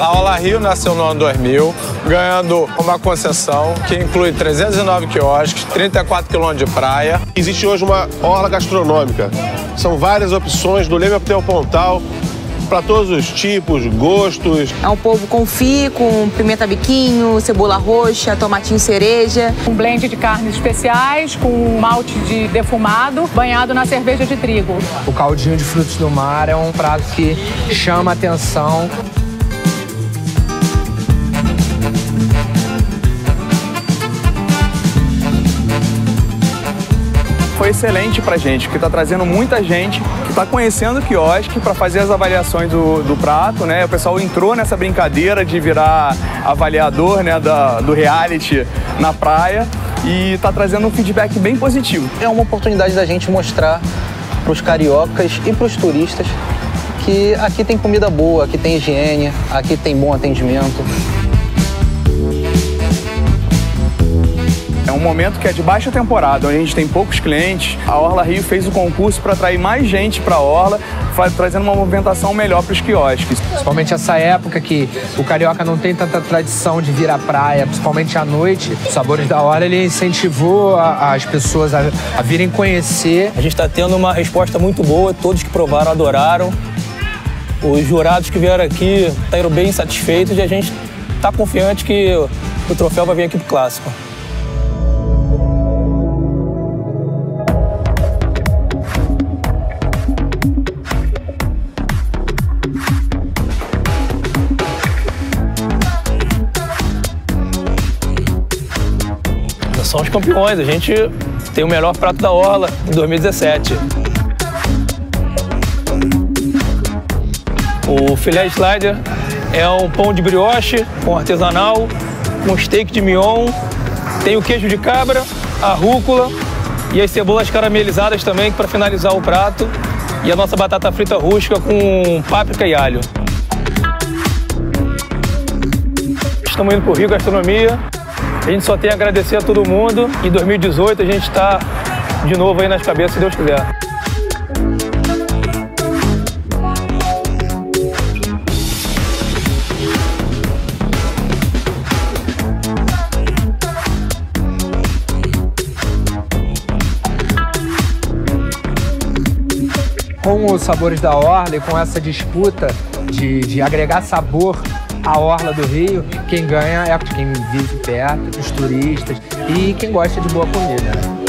A Ola Rio nasceu no ano 2000, ganhando uma concessão que inclui 309 quiosques, 34 quilômetros de praia. Existe hoje uma orla gastronômica. São várias opções, do Leme até o Pontal, para todos os tipos, gostos. É um polvo confit com pimenta biquinho, cebola roxa, tomatinho cereja. Um blend de carnes especiais com malte de defumado banhado na cerveja de trigo. O caldinho de frutos do mar é um prato que chama atenção. Foi excelente pra gente, porque tá trazendo muita gente que tá conhecendo o quiosque para fazer as avaliações do, do, prato, né? O pessoal entrou nessa brincadeira de virar avaliador, né, da, do reality na praia e tá trazendo um feedback bem positivo. É uma oportunidade da gente mostrar para os cariocas e para os turistas que aqui tem comida boa, aqui tem higiene, aqui tem bom atendimento. É um momento que é de baixa temporada, onde a gente tem poucos clientes. A Orla Rio fez o concurso para atrair mais gente para a Orla, trazendo uma movimentação melhor para os quiosques. Principalmente essa época que o carioca não tem tanta tradição de vir à praia, principalmente à noite. Os Sabores da Orla ele incentivou a, as pessoas a, a virem conhecer. A gente está tendo uma resposta muito boa, todos que provaram adoraram. Os jurados que vieram aqui saíram bem satisfeitos e a gente está confiante que o troféu vai vir aqui para o Clássico. São os campeões. A gente tem o melhor prato da Orla em 2017. O filé slider é um pão de brioche com artesanal, com steak de mignon, tem o queijo de cabra, a rúcula e as cebolas caramelizadas também para finalizar o prato e a nossa batata frita rústica com páprica e alho. Estamos indo para o Rio Gastronomia a gente só tem a agradecer a todo mundo. Em 2018 a gente está de novo aí nas cabeças, se Deus quiser. Com os sabores da Orla e com essa disputa de, de agregar sabor a orla do Rio, quem ganha é quem vive perto, os turistas e quem gosta de boa comida. Né?